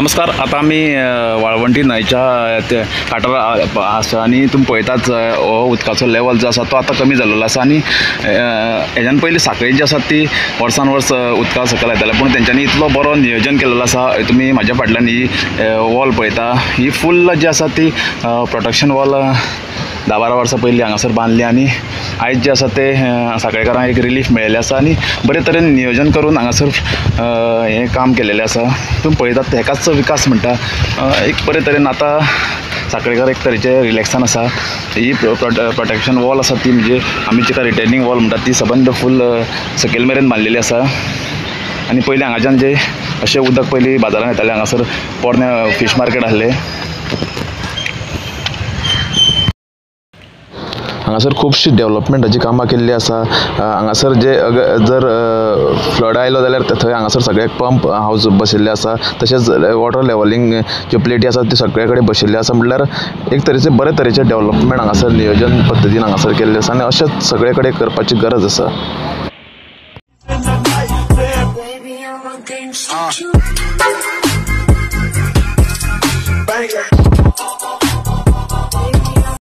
नमस्कार आता आमी वाळवंटी न्हंयच्या ते कांठार आसा आनी तुमी पळयताच हो उदकाचो लेवल जो आसा तो आतां कमी जाल्लो आसा आनी हेज्यान पयलीं साखळी जी आसा ती वर्सान वर्स उदका सकयल येताले पूण तेंच्यांनी इतलो बरो नियोजन केलेलो आसा तुमी म्हाज्या फाटल्यान ही वॉल पळयता ही फूल जी आसा ती प्रोटेक्शन वॉल धा बारा वर्सां पयलीं हांगासर बांदली आनी आयज जे आसा ते अ, साखळेकारांक एक रिलीफ मेळिल्लें आसा आनी बरे तरेन नियोजन करून हांगासर हें काम केलेलें आसा तुमी पळयतात हेकाच विकास म्हणटा एक बरे तरेन आतां साखळेकार एक तरेचे रिलॅक्सान आसा ही प्रोटेक्शन वॉल आसा ती म्हणजे आमी जिका रिटर्निंग वॉल म्हणटा ती सबंद फूल सकेल सकयल मेरेन बांदलेली आसा आनी पयलीं हांगाच्यान जे अशें उदक पयलीं बाजारान येतालें हांगासर पोरने फीश मार्केट आसलें हांगासर खुबशीं डेवलॉपमेंटाची कामां केल्लीं आसा हांगासर जे जर फ्लड आयलो जाल्यार थंय हांगासर सगळ्याक पंप हावज बशिल्ले आसा तशेंच वॉटर लेवलिंग ज्यो प्लेटी आसा त्यो सगळे कडेन बशिल्ले आसा म्हणल्यार एक तरेचे बरे तरेचे डेवलपमेंट हांगासर नियोजन पद्दतीन हांगासर केल्लें आसा आनी अशेंच सगळे कडेन करपाची गरज आसा Uh.